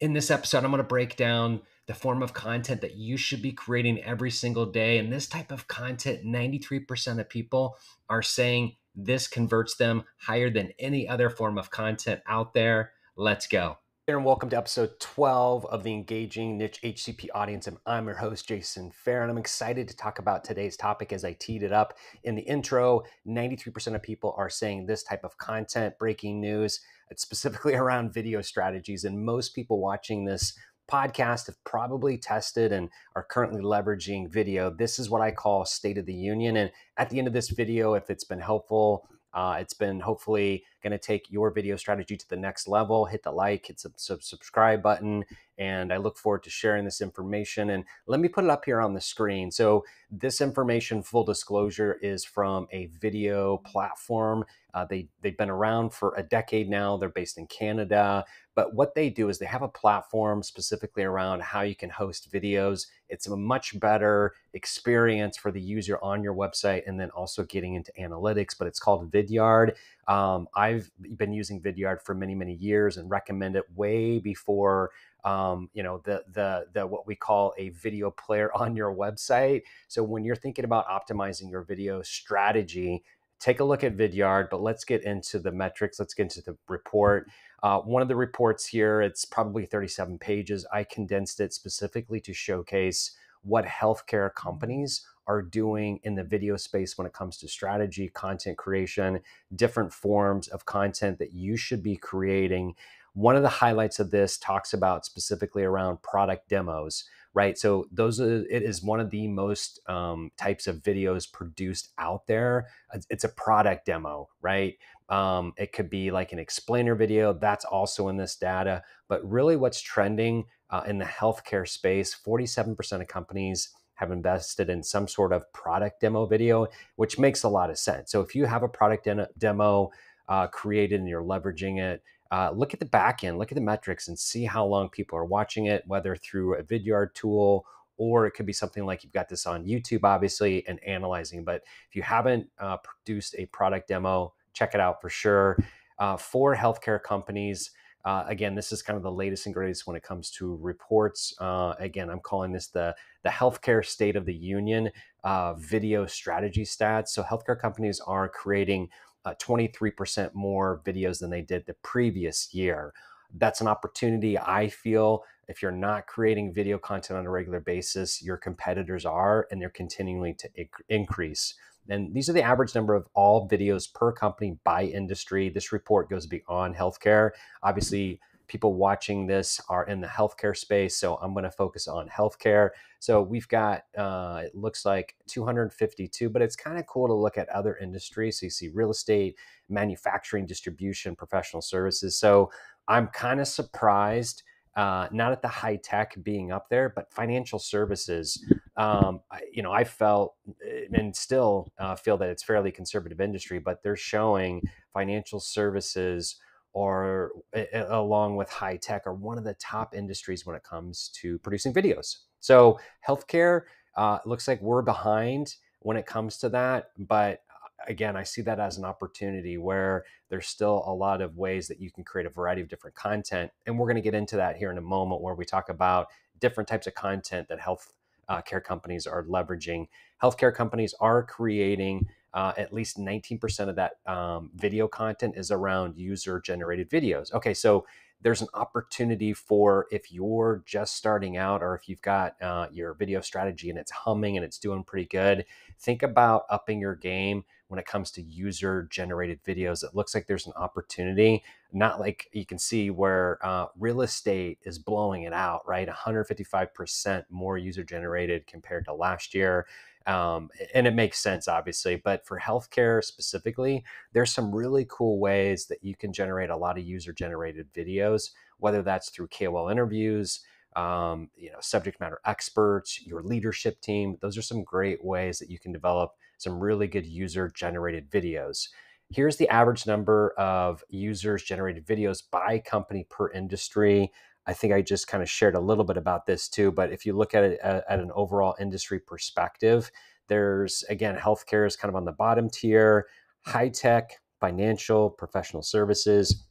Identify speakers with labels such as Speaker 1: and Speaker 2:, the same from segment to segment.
Speaker 1: In this episode, I'm going to break down the form of content that you should be creating every single day. And this type of content, 93% of people are saying this converts them higher than any other form of content out there. Let's go.
Speaker 2: And welcome to episode 12 of the Engaging Niche HCP Audience. And I'm your host, Jason Fair. And I'm excited to talk about today's topic as I teed it up in the intro. 93% of people are saying this type of content, breaking news. It's specifically around video strategies. And most people watching this podcast have probably tested and are currently leveraging video. This is what I call State of the Union. And at the end of this video, if it's been helpful, uh, it's been hopefully going to take your video strategy to the next level. Hit the like, hit the subscribe button, and I look forward to sharing this information. And let me put it up here on the screen. So, this information, full disclosure, is from a video platform. Uh, they, they've been around for a decade now. They're based in Canada. But what they do is they have a platform specifically around how you can host videos. It's a much better experience for the user on your website and then also getting into analytics. But it's called Vidyard. Um, I've been using Vidyard for many, many years and recommend it way before um, you know the the the what we call a video player on your website. So when you're thinking about optimizing your video strategy, take a look at Vidyard. But let's get into the metrics. Let's get into the report. Uh, one of the reports here, it's probably 37 pages. I condensed it specifically to showcase what healthcare companies are doing in the video space when it comes to strategy, content creation, different forms of content that you should be creating. One of the highlights of this talks about specifically around product demos, right? So those are it is one of the most um, types of videos produced out there. It's a product demo, right? Um, it could be like an explainer video. That's also in this data. But really, what's trending uh, in the healthcare space? Forty-seven percent of companies have invested in some sort of product demo video, which makes a lot of sense. So if you have a product demo uh, created and you're leveraging it, uh, look at the back end, look at the metrics, and see how long people are watching it, whether through a Vidyard tool or it could be something like you've got this on YouTube, obviously, and analyzing. But if you haven't uh, produced a product demo, check it out for sure. Uh, for healthcare companies, uh, again, this is kind of the latest and greatest when it comes to reports. Uh, again, I'm calling this the the healthcare state of the union uh, video strategy stats. So healthcare companies are creating 23% uh, more videos than they did the previous year. That's an opportunity. I feel if you're not creating video content on a regular basis, your competitors are, and they're continuing to increase. And these are the average number of all videos per company by industry. This report goes beyond healthcare. Obviously, people watching this are in the healthcare space, so I'm going to focus on healthcare. So we've got, uh, it looks like 252, but it's kind of cool to look at other industries. So you see real estate, manufacturing, distribution, professional services. So I'm kind of surprised. Uh, not at the high tech being up there, but financial services um, you know, I felt eh, and still uh, feel that it's fairly conservative industry, but they're showing financial services or eh, eh, along with high tech are one of the top industries when it comes to producing videos. So healthcare uh, looks like we're behind when it comes to that, but again, I see that as an opportunity where there's still a lot of ways that you can create a variety of different content. And we're going to get into that here in a moment where we talk about different types of content that health uh, care companies are leveraging. Healthcare companies are creating uh, at least 19% of that um, video content is around user generated videos. Okay, so there's an opportunity for if you're just starting out or if you've got uh, your video strategy and it's humming and it's doing pretty good, think about upping your game when it comes to user generated videos. It looks like there's an opportunity, not like you can see where uh, real estate is blowing it out, right? 155% more user generated compared to last year. Um, and it makes sense, obviously. But for healthcare specifically, there's some really cool ways that you can generate a lot of user generated videos, whether that's through KOL interviews, um, you know, subject matter experts, your leadership team. Those are some great ways that you can develop some really good user generated videos. Here's the average number of users generated videos by company per industry. I think I just kind of shared a little bit about this too, but if you look at it at, at an overall industry perspective, there's again, healthcare is kind of on the bottom tier, high tech, financial, professional services.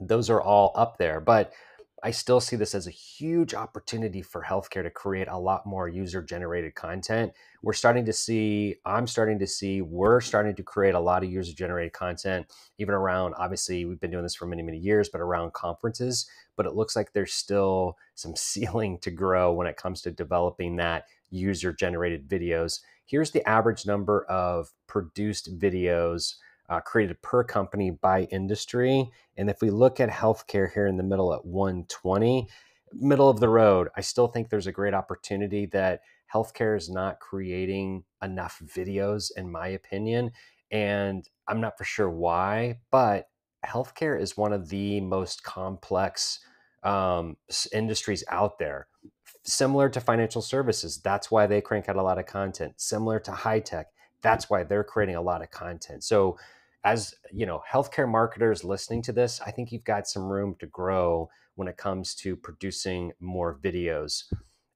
Speaker 2: Those are all up there. But I still see this as a huge opportunity for healthcare to create a lot more user generated content. We're starting to see, I'm starting to see, we're starting to create a lot of user generated content, even around, obviously, we've been doing this for many, many years, but around conferences. But it looks like there's still some ceiling to grow when it comes to developing that user generated videos. Here's the average number of produced videos uh, created per company by industry. And if we look at healthcare here in the middle at 120, middle of the road, I still think there's a great opportunity that healthcare is not creating enough videos, in my opinion. And I'm not for sure why, but healthcare is one of the most complex um, industries out there. Similar to financial services, that's why they crank out a lot of content. Similar to high tech, that's why they're creating a lot of content. So as you know healthcare marketers listening to this i think you've got some room to grow when it comes to producing more videos.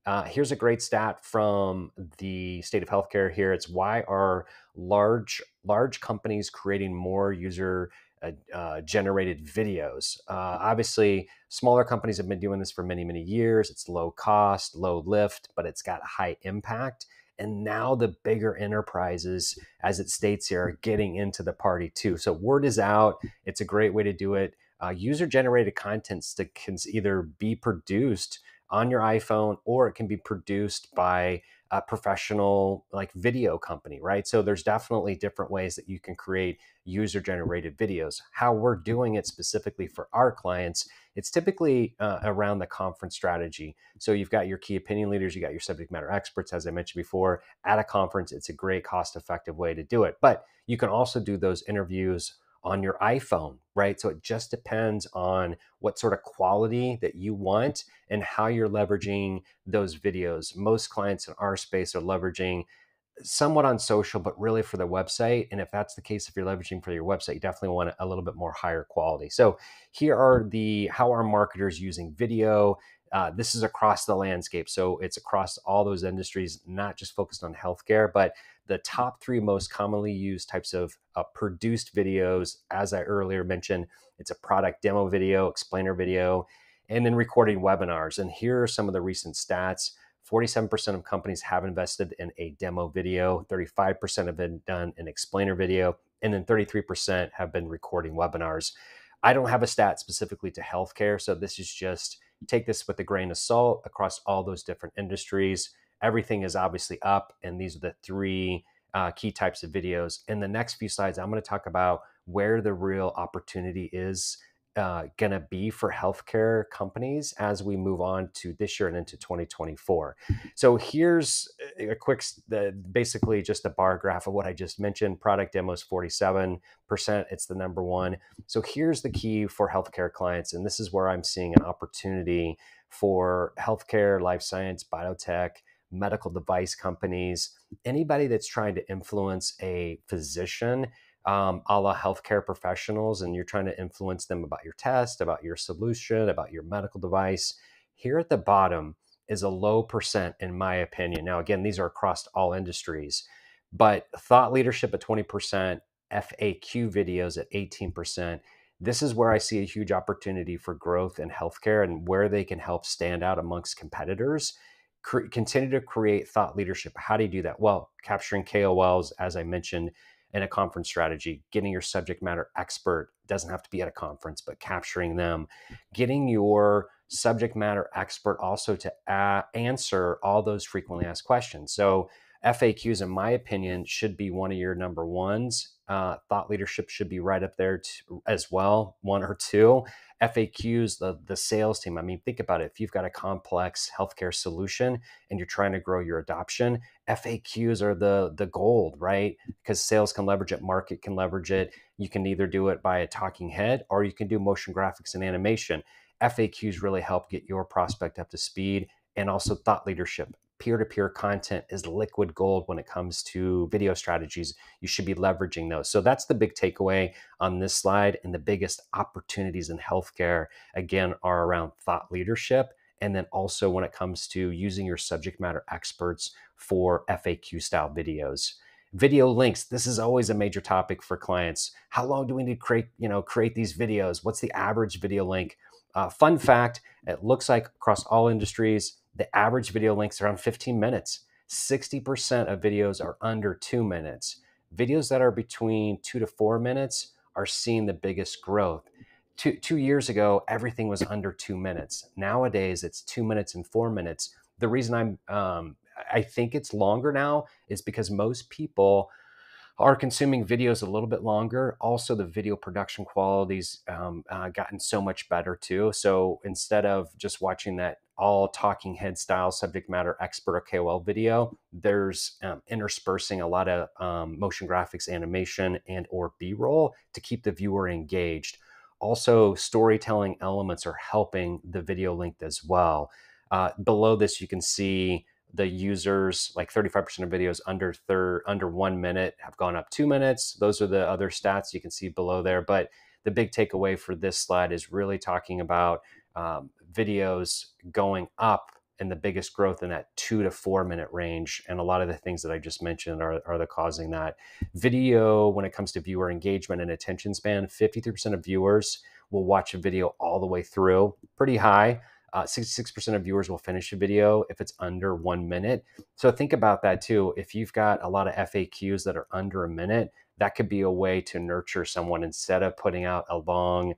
Speaker 2: Uh, here's a great stat from the state of healthcare here. It's why are large large companies creating more user uh, uh, generated videos. Uh, obviously smaller companies have been doing this for many many years. It's low cost low lift but it's got high impact and now the bigger enterprises, as it states here, are getting into the party too. So word is out. It's a great way to do it. Uh, user generated contents that can either be produced on your iPhone or it can be produced by a professional like video company, right? So there's definitely different ways that you can create user generated videos. How we're doing it specifically for our clients, it's typically uh, around the conference strategy. So you've got your key opinion leaders, you got your subject matter experts, as I mentioned before. At a conference, it's a great cost effective way to do it. But you can also do those interviews on your iPhone, right? So it just depends on what sort of quality that you want and how you're leveraging those videos. Most clients in our space are leveraging somewhat on social, but really for the website. And if that's the case, if you're leveraging for your website, you definitely want a little bit more higher quality. So here are the how are marketers using video. Uh, this is across the landscape. So it's across all those industries, not just focused on healthcare, but the top three most commonly used types of uh, produced videos, as I earlier mentioned, it's a product demo video, explainer video, and then recording webinars. And here are some of the recent stats. 47% of companies have invested in a demo video, 35% have been done an explainer video, and then 33% have been recording webinars. I don't have a stat specifically to healthcare, so this is just take this with a grain of salt across all those different industries. Everything is obviously up, and these are the three uh, key types of videos. In the next few slides, I'm going to talk about where the real opportunity is uh, going to be for healthcare companies as we move on to this year and into 2024. So here's a quick, the, basically just a bar graph of what I just mentioned. Product demos 47%. It's the number one. So here's the key for healthcare clients, and this is where I'm seeing an opportunity for healthcare, life science, biotech, medical device companies, anybody that's trying to influence a physician um, a la healthcare professionals and you're trying to influence them about your test, about your solution, about your medical device. Here at the bottom is a low percent, in my opinion. Now, again, these are across all industries, but thought leadership at 20%, FAQ videos at 18%. This is where I see a huge opportunity for growth in healthcare and where they can help stand out amongst competitors. Cre- continue to create thought leadership. How do you do that? Well, capturing KOLs, as I mentioned, in a conference strategy, getting your subject matter expert doesn't have to be at a conference, but capturing them, getting your subject matter expert also to a- answer all those frequently asked questions. So, FAQs, in my opinion, should be one of your number ones. Uh, thought leadership should be right up there as well, one or two. FAQs, the, the sales team. I mean, think about it. If you've got a complex healthcare solution and you're trying to grow your adoption, FAQs are the the gold, right? Because sales can leverage it, market can leverage it. You can either do it by a talking head or you can do motion graphics and animation. FAQs really help get your prospect up to speed and also thought leadership peer to peer content is liquid gold when it comes to video strategies. You should be leveraging those. So that's the big takeaway on this slide. And the biggest opportunities in healthcare, again, are around thought leadership. And then also when it comes to using your subject matter experts for FAQ style videos video links this is always a major topic for clients how long do we need to create you know create these videos what's the average video link Uh, fun fact it looks like across all industries, the average video length is around 15 minutes. 60% of videos are under two minutes. Videos that are between two to four minutes are seeing the biggest growth. Two, two years ago, everything was under two minutes. Nowadays, it's two minutes and four minutes. The reason I'm, um, I think it's longer now is because most people are consuming videos a little bit longer. Also, the video production quality's um, uh, gotten so much better too. So instead of just watching that all talking head style subject matter expert or KOL video, there's um, interspersing a lot of um, motion graphics, animation, and or B-roll to keep the viewer engaged. Also, storytelling elements are helping the video length as well. Uh, below this, you can see the users like 35% of videos under third under one minute have gone up two minutes those are the other stats you can see below there but the big takeaway for this slide is really talking about um, videos going up and the biggest growth in that two to four minute range and a lot of the things that i just mentioned are, are the causing that video when it comes to viewer engagement and attention span 53% of viewers will watch a video all the way through pretty high uh, 66% of viewers will finish a video if it's under one minute. So think about that too. If you've got a lot of FAQs that are under a minute, that could be a way to nurture someone instead of putting out a long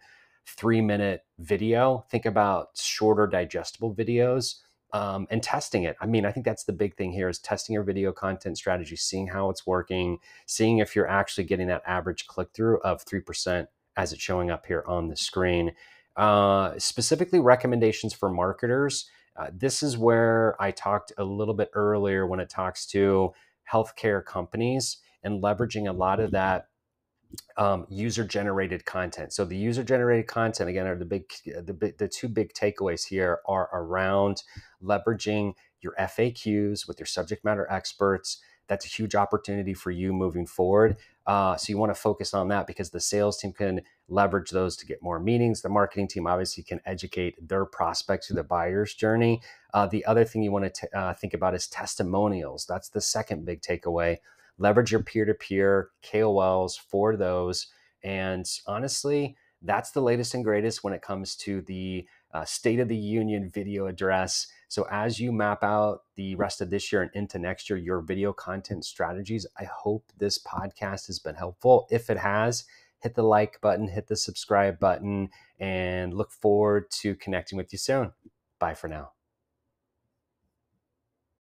Speaker 2: three minute video. Think about shorter, digestible videos. Um, and testing it. I mean, I think that's the big thing here is testing your video content strategy, seeing how it's working, seeing if you're actually getting that average click through of 3% as it's showing up here on the screen. Uh, specifically, recommendations for marketers. Uh, this is where I talked a little bit earlier when it talks to healthcare companies and leveraging a lot of that um, user generated content. So the user generated content again are the big the, the two big takeaways here are around leveraging your FAQs with your subject matter experts. That's a huge opportunity for you moving forward. Uh, so you want to focus on that because the sales team can leverage those to get more meetings. The marketing team obviously can educate their prospects through the buyer's journey. Uh, the other thing you want to t- uh, think about is testimonials. That's the second big takeaway. Leverage your peer to peer KOLs for those. And honestly, that's the latest and greatest when it comes to the uh, State of the Union video address. So, as you map out the rest of this year and into next year, your video content strategies, I hope this podcast has been helpful. If it has, hit the like button, hit the subscribe button, and look forward to connecting with you soon. Bye for now.